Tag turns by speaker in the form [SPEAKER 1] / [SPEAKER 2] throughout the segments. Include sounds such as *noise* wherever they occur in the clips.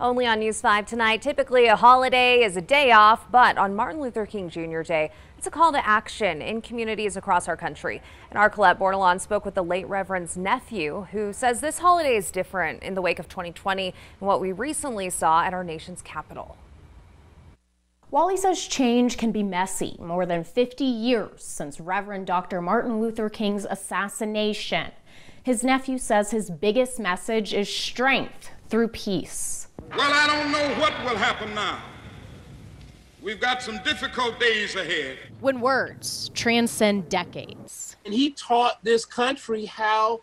[SPEAKER 1] Only on News 5 tonight, typically a holiday is a day off, but on Martin Luther King Jr. Day, it's a call to action in communities across our country. And our Colette Bordelon spoke with the late Reverend's nephew, who says this holiday is different in the wake of 2020 and what we recently saw at our nation's capital.
[SPEAKER 2] Wally says change can be messy more than 50 years since Reverend Dr. Martin Luther King's assassination. His nephew says his biggest message is strength through peace.
[SPEAKER 3] Well, I don't know what will happen now. We've got some difficult days ahead.
[SPEAKER 2] When words transcend decades.
[SPEAKER 4] And he taught this country how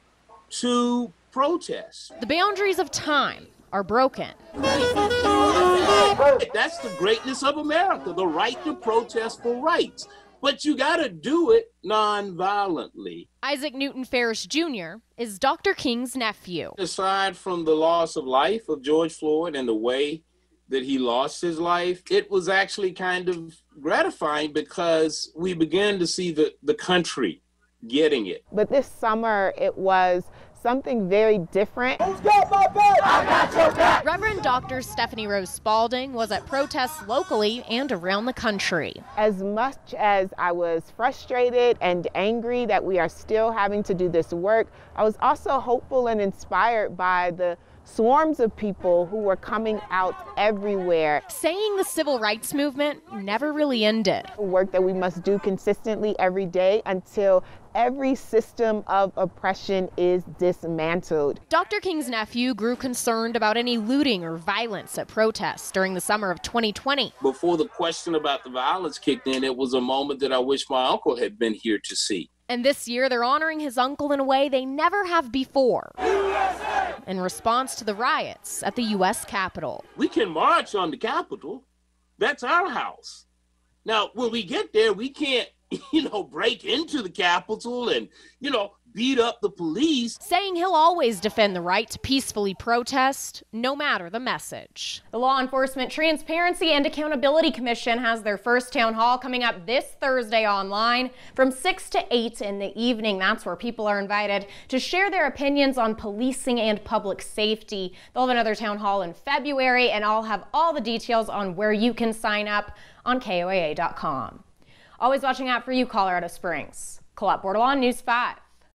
[SPEAKER 4] to protest.
[SPEAKER 2] The boundaries of time are broken.
[SPEAKER 4] That's the greatness of America, the right to protest for rights. But you got to do it non-violently.
[SPEAKER 2] Isaac Newton Farris Jr. is Dr. King's nephew.
[SPEAKER 4] Aside from the loss of life of George Floyd and the way that he lost his life, it was actually kind of gratifying because we began to see the, the country getting it.
[SPEAKER 5] But this summer, it was something very different.
[SPEAKER 2] Reverend Dr. Stephanie Rose Spaulding was at protests locally and around the country.
[SPEAKER 5] As much as I was frustrated and angry that we are still having to do this work, I was also hopeful and inspired by the swarms of people who were coming out everywhere.
[SPEAKER 2] Saying the civil rights movement never really ended.
[SPEAKER 5] Work that we must do consistently every day until every system of oppression is dismantled.
[SPEAKER 2] Dr. King's nephew grew concerned about any looting or violence at protests during the summer of 2020.
[SPEAKER 4] Before the question about the violence kicked in, it was a moment that I wish my uncle had been here to see.
[SPEAKER 2] And this year, they're honoring his uncle in a way they never have before. USA! In response to the riots at the U.S. Capitol.
[SPEAKER 4] We can march on the Capitol. That's our house. Now, when we get there, we can't, *laughs* you know, break into the Capitol and, you know, beat up the police.
[SPEAKER 2] Saying he'll always defend the right to peacefully protest, no matter the message. The Law Enforcement Transparency and Accountability Commission has their first town hall coming up this Thursday online from 6 to 8 in the evening. That's where people are invited to share their opinions on policing and public safety. They'll have another town hall in February, and I'll have all the details on where you can sign up on KOAA.com. Always watching out for you, Colorado Springs. Colette Bordelon, News 5.